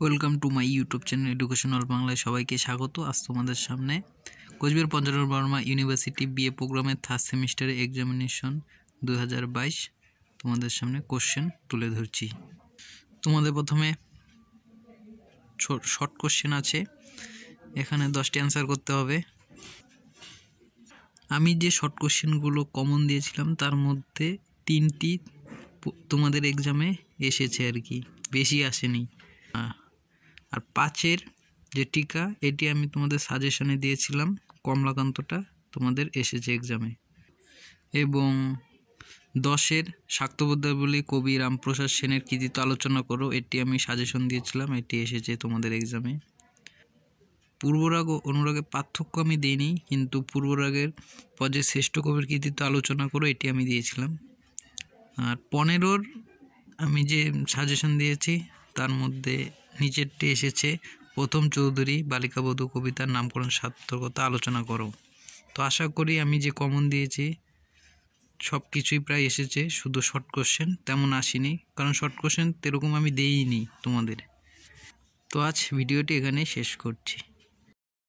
Welcome to my YouTube channel educational বাংলায় সবাইকে স্বাগত। আজ তোমাদের সামনে কোচবিহার পঞ্চানন বর্মা ইউনিভার্সিটি বিএ প্রোগ্রামের থার্ড সেমিস্টারে এক্সামিনেশন দু হাজার বাইশ। তোমাদের সামনে কোশ্চেন তুলে ধরছি। তোমাদের প্রথমে শর্ট কোশ্চেন আছে। এখানে দশটি অ্যান্সার করতে হবে। আমি যে শর্ট কোশ্চেনগুলো কমন দিয়েছিলাম তার মধ্যে তিনটি তোমাদের এক্সামে এসেছে আর কি। বেশি আসেনি। আহ, আর পাঁচের যে টিকা, এটি আমি তোমাদের সাজেশনে দিয়েছিলাম, কমলাকান্তটা তোমাদের এসেছে এক্সামে এবং দশের শাক্তবদ্যাবলী কবি রামপ্রসাদ সেনের কৃতিত্ব আলোচনা করো, এটি আমি সাজেশন দিয়েছিলাম, এটি এসেছে তোমাদের এক্সামে পূর্বরাগ ও অনুরাগের পার্থক্য আমি দিইনি, কিন্তু পূর্বরাগের পর্যায়ে শ্রেষ্ঠ কবির কৃতিত্ব আলোচনা করো, এটি আমি দিয়েছিলাম। আর পনেরোর আমি যে সাজেশন দিয়েছি, তার মধ্যে নিচেরটি এসেছে। প্রথম চৌধুরী, বালিকাবধূ কবিতার নামকরণ সার্থকতা আলোচনা করো। তো আশা করি আমি যে কমন দিয়েছি সব কিছুই প্রায় এসেছে। শুধু শর্ট কোশ্চেন তেমন আসেনি, কারণ শর্ট কোশ্চেন তেরকম আমি দেইনি তোমাদের। তো আজ ভিডিওটি এখানে শেষ করছি।